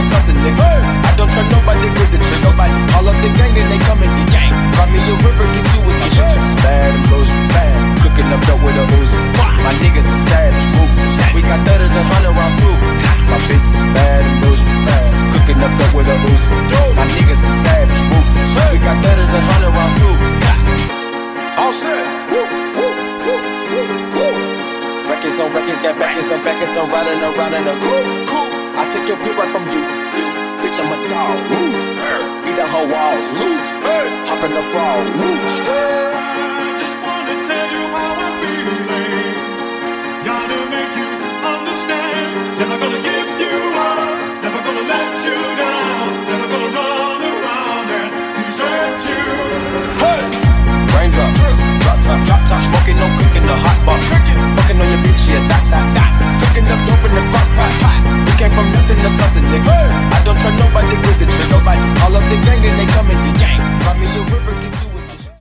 to something, nigga. I don't trust nobody, good to trick nobody. All of the gang and they come and get gang. Cry me a river, get you a tissue. It's bad and goes bad. Cooking up dope with a Uzi. My niggas are savage, ruthless. We got thudders and hundred rounds too. My bitch is bad and goes bad. Cooking up dope with a Uzi. My niggas are savage, ruthless. We got thudders and hundred rounds too. All set. Woo, woo, woo, woo, woo. Records on records, got backers on backers, I'm riding around in a coupe. coupe. I take your walls. Loose. Hey. Hop in the fall. Loose. I just wanna tell you how I'm feeling. Gotta make you understand. Never gonna give you up. Never gonna let you down. Never gonna run around and desert you. Hey. Raindrop. Drop top. Drop top. Smoking, no cooking, the hot box. Fucking on your bitch, yeah, that, that, that. Cooking up dope in the crock pot. We came from nothing to something.